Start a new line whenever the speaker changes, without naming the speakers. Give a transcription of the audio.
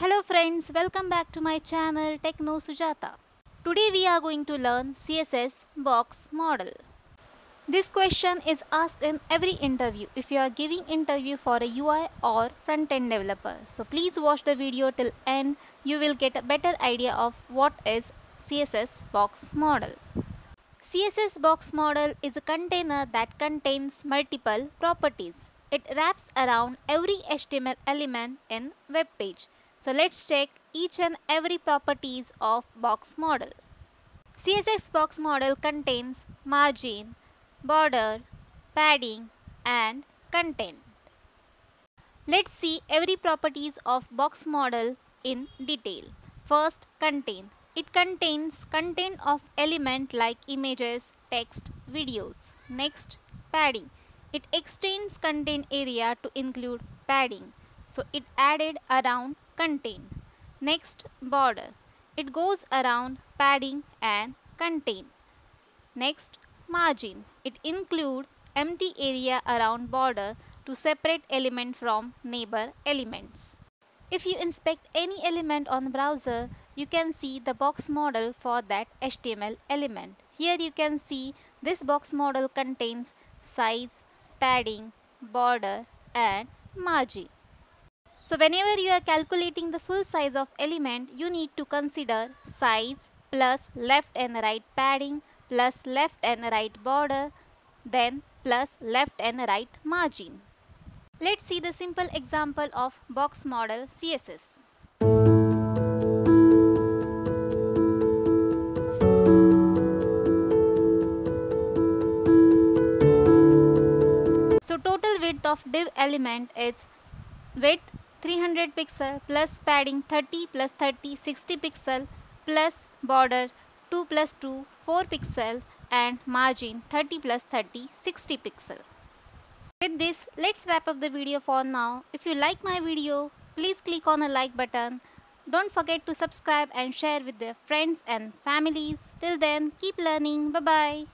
Hello friends, welcome back to my channel Techno Sujata. Today we are going to learn CSS box model. This question is asked in every interview if you are giving interview for a UI or front-end developer. So please watch the video till end. You will get a better idea of what is CSS box model. CSS box model is a container that contains multiple properties. It wraps around every HTML element in web page. So let's check each and every properties of box model. CSS box model contains margin, border, padding and content. Let's see every properties of box model in detail. First, content. It contains content of element like images, text, videos. Next, padding. It extends content area to include padding. So it added around content. Next, border. It goes around padding and content. Next, margin. It include empty area around border to separate element from neighbor elements. If you inspect any element on browser, you can see the box model for that HTML element. Here you can see this box model contains size, padding, border and margin. So whenever you are calculating the full size of element, you need to consider size plus left and right padding plus left and right border then plus left and right margin. Let's see the simple example of box model CSS. So total width of div element is width 300 pixel plus padding 30 plus 30 60 pixel plus border 2 plus 2 4 pixel and margin 30 plus 30 60 pixel. With this, let's wrap up the video for now. If you like my video, please click on the like button. Don't forget to subscribe and share with your friends and families. Till then, keep learning. Bye-bye.